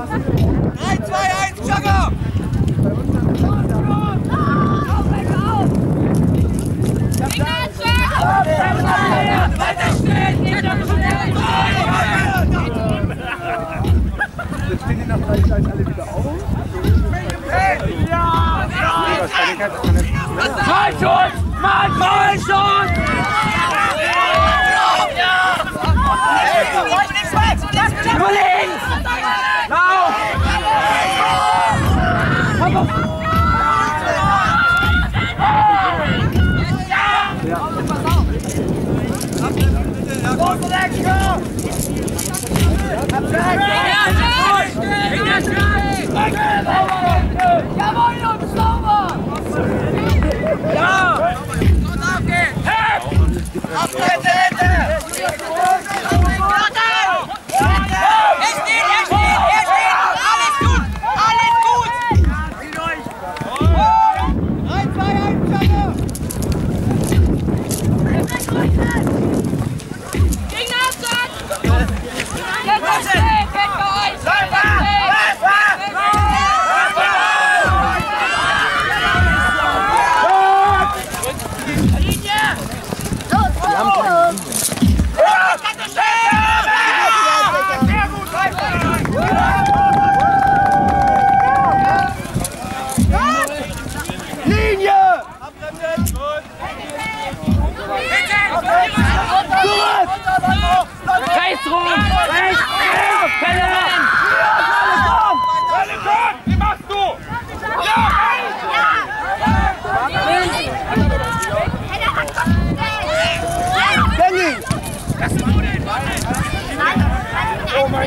1, Jagger! Jetzt stehen die nach drei Zeit Vamos por dentro.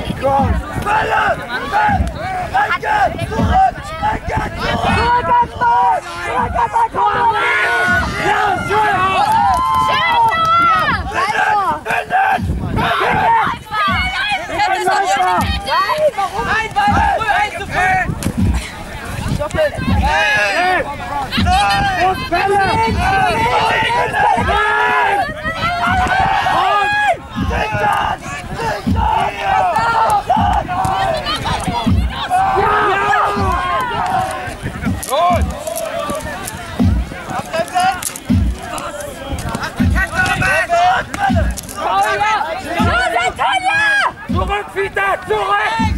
Oh mein Gott! Bälle! Ecke! Zurück! Ecke! Zurück erstmal! Zurück erstmal! Komm! Ja, zurück! Und Bälle! Vita! Zurück!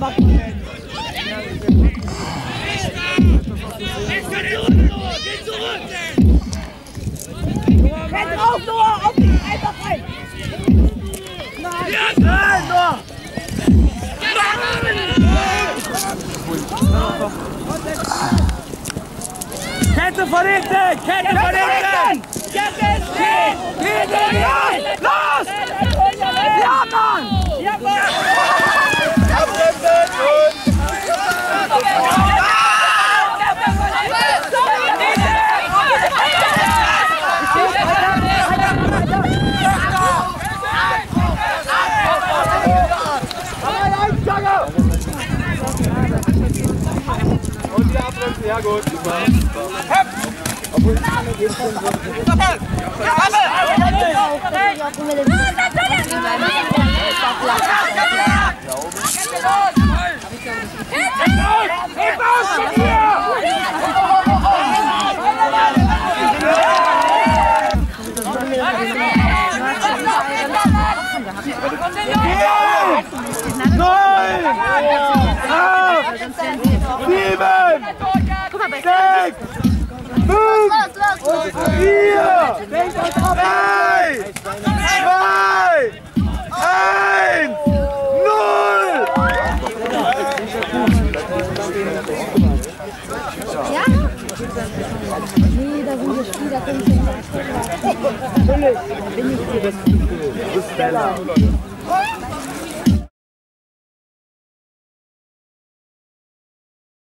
Kette von hinten! Kette von hinten! Sehr gut, super. Hopp! Obwohl, jetzt schon so. Nein! Nein! Sieben, sechs, fünf, vier, drei, zwei, eins, null. Nee, da sind die Spieler, können sie nicht. Bella.